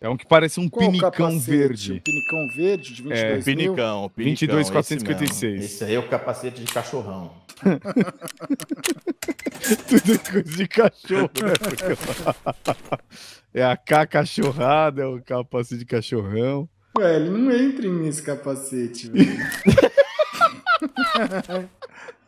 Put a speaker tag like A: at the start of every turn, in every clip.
A: É um que parece um
B: Qual
A: pinicão
B: capacete?
A: verde.
B: Um pinicão verde de 22
A: É,
B: mil?
C: Pinicão, pinicão.
A: 22,456.
C: Esse. Esse aí é o capacete de cachorrão.
A: Tudo é coisa de cachorro, né? É a K cachorrada, é o capacete de cachorrão.
B: Ué, ele não entra nesse capacete, velho.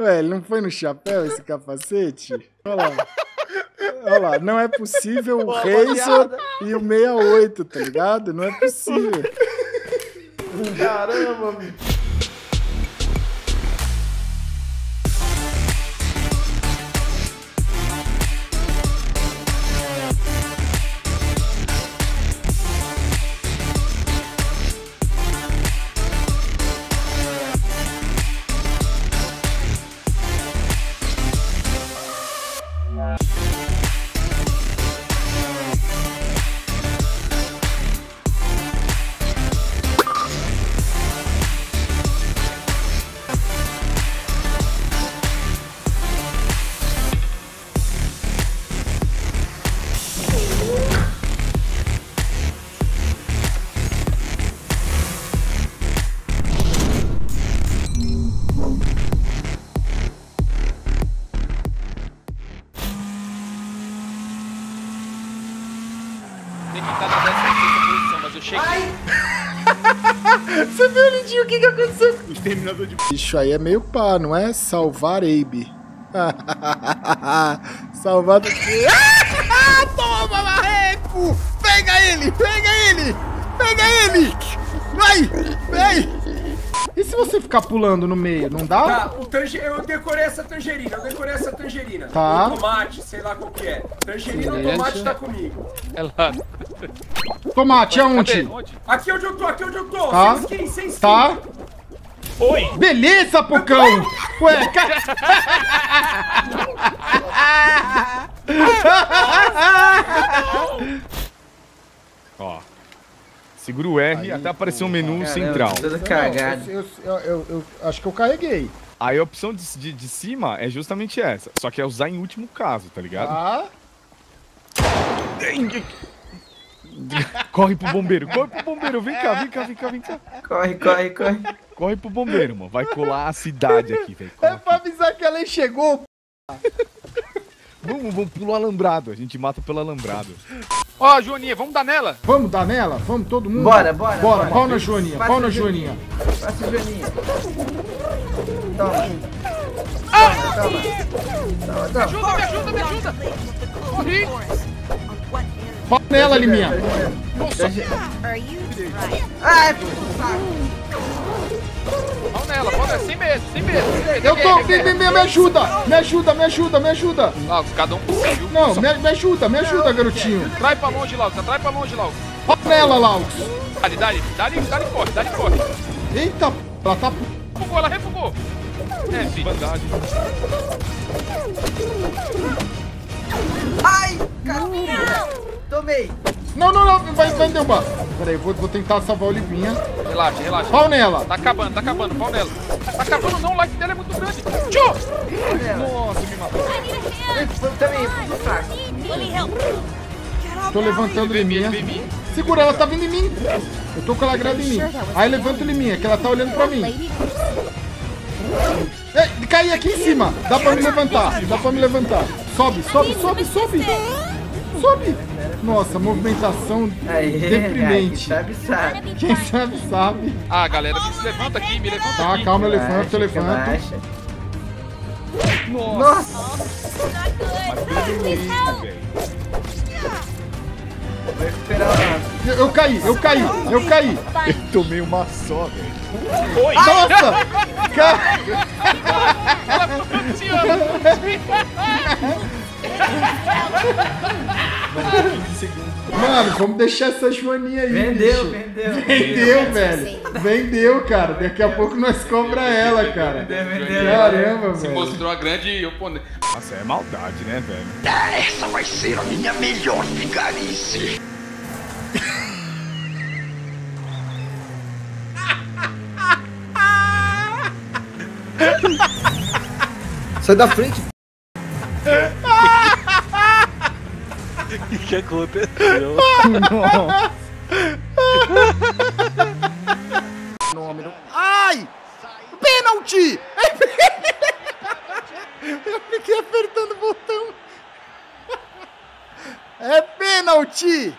B: Ué, ele não foi no chapéu esse capacete? Olha lá. Olha lá, não é possível o Razor e o 68, tá ligado? Não é possível.
C: Caramba, bicho.
B: Você viu, Lindinho, o que, que aconteceu?
A: Exterminador de.
B: Isso aí é meio pá, não é? Salvar Abe. Salvar do quê? Toma, Marreco! Pega ele! Pega ele! Pega ele! Vai! Vem! E se você ficar pulando no meio, não dá?
D: Tá, o tange... eu decorei essa tangerina, eu decorei essa tangerina.
B: Tá.
D: O tomate, sei lá qual que é. Tangerina ou tomate tá comigo.
E: É lá.
B: Tomate,
E: Cadê?
B: aonde?
E: Onde?
D: Aqui onde eu tô, aqui onde eu tô.
B: Tá.
D: Sem skin, sem skin.
B: Tá?
E: Oi!
B: Beleza, Pocão! Ué, cara...
A: Ó. Segura o R até aparecer um menu central.
F: Toda cagada.
B: Eu, eu- eu- eu acho que eu carreguei.
A: Aí a opção de, de, de cima é justamente essa. Só que é usar em último caso, tá ligado?
B: Tá?
A: Corre pro bombeiro, corre pro bombeiro. Vem cá, vem cá, vem cá, vem cá.
F: Corre, corre, corre.
A: Corre pro bombeiro, mano. Vai colar a cidade aqui, velho.
B: É pra avisar que ela chegou.
A: Vamos, vamos pelo alambrado. A gente mata pelo alambrado.
E: Ó, Joaninha, vamos dar nela.
B: Vamos dar nela? Vamos todo mundo?
F: Bora, bora,
B: Bora,
F: bora.
B: pau na Joaninha,
F: Passa
B: pau na Joaninha.
F: Passa o Joaninha. Toma. Toma, toma.
E: Ajuda, me ajuda, me ajuda. Corri.
B: Pau nela, Liminha.
F: Ai, pô, saco.
E: Vamos nela, vamos nela. Sem medo, sem medo.
B: Eu tô, me, me, me ajuda, me ajuda, me ajuda, me ajuda.
E: Laus, cada um.
B: Não, me, me ajuda, me ajuda, garotinho.
E: Trai pra longe, Laus. Atrai pra longe, Laus.
B: Pau nela, Laux.
E: Dá-lhe, dá-lhe, dá-lhe, dá-lhe corre, dá-lhe corre.
B: Eita, p- ela tá...
E: Refugou, ela refugou. É, filho.
F: Ai, caramba. Tomei.
B: Não, não, não, vai, vai derrubar. Peraí, eu vou, vou tentar salvar o Liminha.
E: Relaxa, relaxa.
B: Pau nela.
E: Tá acabando, tá acabando, pau nela. Tá acabando não, o life dela é muito grande. Tchô!
A: Nossa, me matou.
F: Eu também.
B: Tô levantando
E: mim,
B: Liminha. Segura, ela tá vindo em mim. Eu tô com ela grada em mim. Aí levanta o Liminha, que ela tá olhando pra mim. Ei, caí aqui em cima. Dá pra me levantar. Dá pra me levantar. Sobe, sobe, sobe, sobe. Sobe. Nossa, movimentação
F: Aí,
B: deprimente.
F: Sabe, sabe.
B: Quem sabe, sabe.
E: Ah, galera, me levanta aqui, me levanta
B: Tá,
E: aqui.
B: calma, eu levanto, eu.
A: Nossa,
F: Nossa,
A: mas velho.
B: Eu, eu caí, eu caí, eu caí.
A: Eu tomei uma só, velho.
B: Nossa! Ca- Mano, vamos deixar essa joaninha aí.
F: Vendeu,
B: bicho.
F: vendeu.
B: Vendeu, velho. Vendeu, cara. Daqui a pouco nós cobra ela, cara.
F: Vendeu.
B: Caramba,
E: Se
B: velho.
E: mostrou a grande oponente.
A: Nossa, é maldade, né, velho?
G: Essa vai ser a minha melhor vigarice.
H: Sai da frente.
I: Que aconteceu?
B: Fenômeno. Ai! Pênalti! Eu fiquei apertando o botão. É pênalti!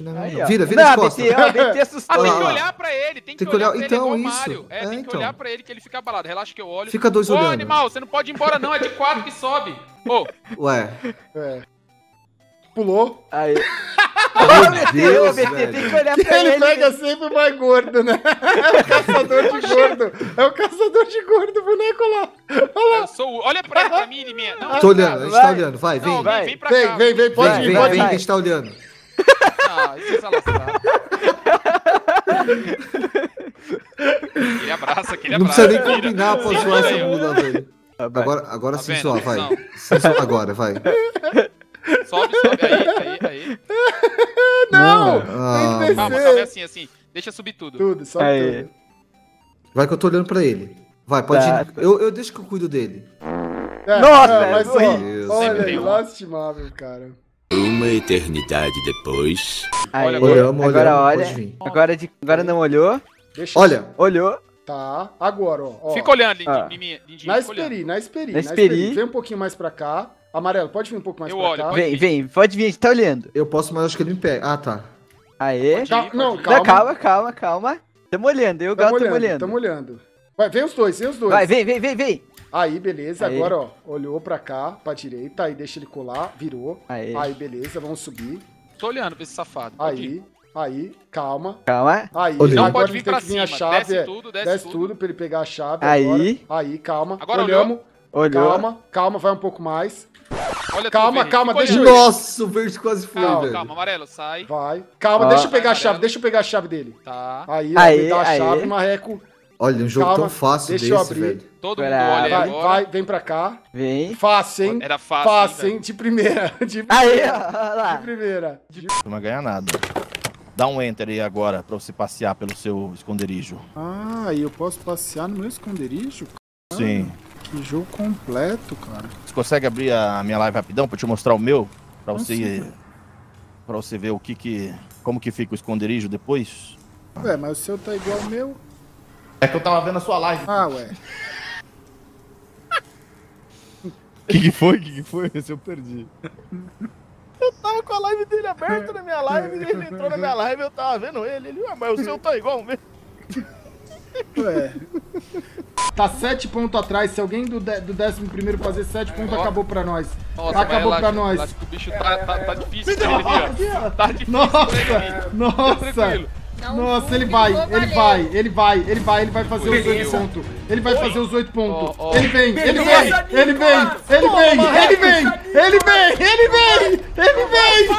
H: Não, não,
F: Aí,
H: não. Vira, vira
F: Não,
H: as costas.
F: BT, ó, BT
E: Ah,
F: assustou.
E: tem que
H: Ah.
E: olhar pra ele, tem que,
H: Tem que olhar-
E: olhar pra
H: então,
E: ele
H: isso.
E: É,
H: É,
E: tem que
H: então.
E: olhar pra ele que ele fica abalado. Relaxa que eu olho.
H: Fica dois
E: Ô,
H: olhando.
E: animal, você não pode ir embora não, é de quatro que sobe. Ô,
H: Ué.
B: É. Pulou.
F: Aí.
H: Meu Deus,
F: BT,
H: velho.
F: tem que olhar pra
B: Ele
F: ele.
B: pega sempre o mais gordo, né? É o caçador de gordo. É o caçador de gordo, boneco lá.
E: eu sou o... Olha pra pra mim, Liminha. Não,
H: Tô olhando, a gente
F: Vai.
H: tá olhando. Vai, vem.
E: Não,
H: Vem,
E: vem, vem pra
B: Vem,
E: cá.
B: vem, vem, pode
H: vem,
B: ir,
H: vem,
B: pode
H: que
B: ir.
H: a gente tá olhando.
E: Ah, isso é salazar. Aquele abraço, aquele
H: Não
E: abraço.
H: precisa nem
E: Vira.
H: combinar pra zoar essa
E: aí, ó.
H: mula, velho.
F: Vai.
H: Agora, agora
E: Tá
H: sim
E: vendo?
H: zoar, vai.
E: Não.
H: Censura agora, vai.
E: Sobe, sobe, aí, aí, aí.
B: Não!
H: Ah,
B: Tem que
E: Calma,
B: descer.
E: calma, é assim, assim. Deixa subir tudo.
B: Tudo, sobe
F: Aí.
B: tudo.
H: vai que eu tô olhando pra ele. Vai, pode
F: Tá.
H: ir. Eu, eu deixo que eu cuido dele.
B: É,
F: Nossa,
B: é, mas ó,
H: Deus.
B: olha lastimável, cara.
I: Uma eternidade depois.
F: Aí.
E: Olha,
H: Olhamos,
F: Agora
H: olhamos,
F: olha. Agora, de... agora não olhou.
B: Deixa
H: Olha,
F: Olhou.
B: Tá, agora, ó. ó.
E: Fica olhando,
F: Ah.
E: Lindinho. Lindinho,
B: Na esperi, na esperi,
F: Na
B: esperi. Vem um pouquinho mais pra cá. Amarelo, pode vir um pouco mais
E: Eu
B: pra
E: olho,
B: cá.
F: Vem, vem. Pode vir, a gente tá olhando.
H: eu posso, mas acho que ele me pega. Ah, tá.
F: Aê.
E: Pode ir,
B: não,
E: pode
B: calma.
F: Não, calma, calma, calma. Tamo olhando, eu e o
B: Tamo
F: Gato tamo
B: olhando, tamo olhando. Vai, vem os dois, vem os dois.
F: Vai, vem, vem, vem, vem.
B: Aí, beleza.
F: Aí.
B: Agora, ó, olhou pra cá, pra direita, aí deixa ele colar, virou.
F: Aí.
B: Aí, beleza, vamos subir.
E: Tô olhando pra esse safado. pode ir.
B: Aí, aí, calma.
F: Calma.
B: Aí,
H: Olhei.
E: Não
B: agora
E: pode vir pra
B: vir a
E: cima.
B: chave.
E: desce
B: é.
E: tudo, desce,
B: Desce
E: tudo.
B: tudo pra ele pegar a chave.
F: Aí.
B: Agora. Aí, calma.
E: Agora
B: Olhamos.
F: Olhou.
B: Calma, calma, vai um pouco mais.
E: Olha tu,
B: Calma,
E: Vini,
B: calma, deixa eu-
H: Nossa, o verde quase foi,
B: Calma,
H: velho.
E: Calma, amarelo, sai.
B: Vai. Calma,
F: Ó.
B: deixa eu pegar a chave, deixa eu pegar a chave dele.
E: Tá.
B: Aí, me dá a chave, Marreco.
H: Olha, um jogo
B: Calma,
H: tão fácil
B: deixa
H: desse,
B: eu abrir.
H: velho.
E: Todo mundo
F: Vai,
E: olha
B: Vai,
E: agora.
B: vai, vem pra cá.
F: Vem.
B: Fácil, hein?
E: Era fácil,
B: Fácil,
E: hein?
B: De primeira. De,
F: Aí, ó, olha
B: de
F: lá.
B: primeira. De-
C: Não vai ganhar nada. Dá um enter aí agora pra você passear pelo seu esconderijo.
B: Ah, e eu posso passear no meu esconderijo?
C: Sim.
B: Que jogo completo, cara.
C: Você consegue abrir a minha live rapidão pra eu te mostrar o meu? Pra você. Pra você ver o que que. Como que fica o esconderijo depois?
B: Ué, mas o seu tá igual ao meu?
C: É que eu tava vendo a sua live.
B: Ah, ué.
A: O que, que foi? O que, que foi? Esse eu perdi.
C: Eu tava com a live dele aberta na minha live, ele entrou na minha live, eu tava vendo ele. Ele, "Ué, mas o seu tá igual mesmo.
B: Ué. Tá sete pontos atrás. Se alguém do, de, do décimo primeiro fazer sete pontos,
E: Ó.
B: acabou pra nós.
E: Nossa,
B: acabou
E: relaxa,
B: pra nós.
E: que O bicho tá, tá, tá difícil pra ele ali, ó. Tá difícil
B: Nossa,
E: ele
B: nossa.
E: Tranquilo.
B: Nossa, ele vai, ele vai, ele vai, ele vai, ele vai fazer os oito pontos. Ele vai fazer os oito pontos.
E: Ó, ó.
B: Ele vem, ele vem, ele vem, ele vem, ele vem, ele vem, ele vem,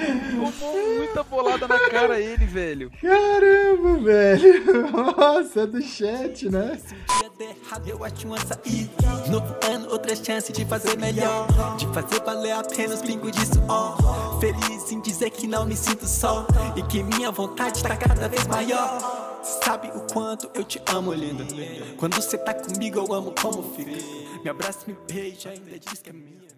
E: Tomou muita bolada na cara ele, velho.
B: Caramba, velho. Nossa, é do chat, né?
J: Eu acho uma saída. Novo ano, outra chance de fazer melhor. De fazer valer a pena os pingos de suor. Feliz em dizer que não me sinto só. E que minha vontade tá cada vez maior. Sabe o quanto eu te amo, linda. Quando você tá comigo, eu amo como fica. Me abraça, me beija, ainda diz que é minha.